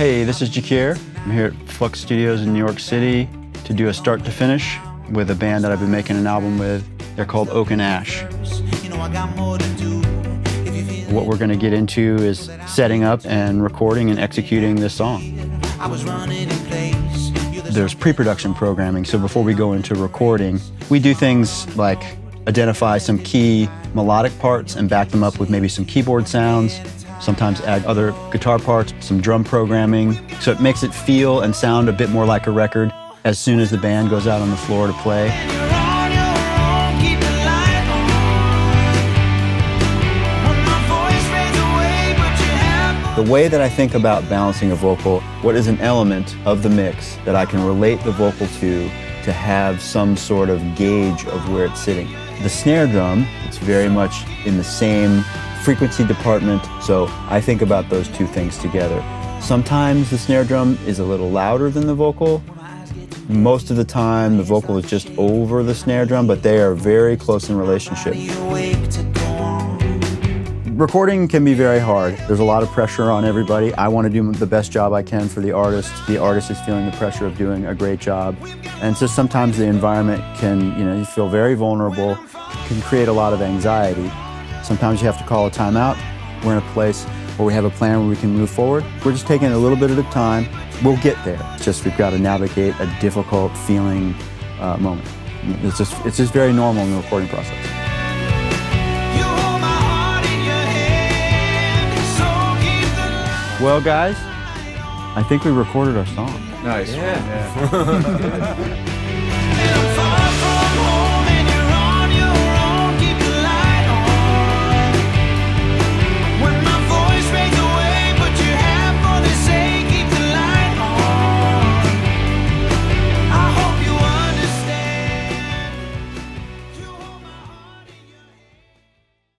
Hey, this is Jacquire. I'm here at Flux Studios in New York City to do a start to finish with a band that I've been making an album with. They're called Oak and Ash. What we're going to get into is setting up and recording and executing this song. There's pre-production programming, so before we go into recording, we do things like identify some key melodic parts and back them up with maybe some keyboard sounds, sometimes add other guitar parts, some drum programming. So it makes it feel and sound a bit more like a record as soon as the band goes out on the floor to play. The way that I think about balancing a vocal, what is an element of the mix that I can relate the vocal to to have some sort of gauge of where it's sitting. The snare drum, it's very much in the same frequency department, so I think about those two things together. Sometimes the snare drum is a little louder than the vocal. Most of the time, the vocal is just over the snare drum, but they are very close in relationship. Recording can be very hard. There's a lot of pressure on everybody. I want to do the best job I can for the artist. The artist is feeling the pressure of doing a great job. And so sometimes the environment can, you know, you feel very vulnerable, can create a lot of anxiety. Sometimes you have to call a timeout. We're in a place where we have a plan where we can move forward. We're just taking it a little bit at a time. We'll get there. It's just we've got to navigate a difficult feeling uh, moment. It's just, it's just very normal in the recording process. Well, guys, I think we recorded our song. Nice. Yeah.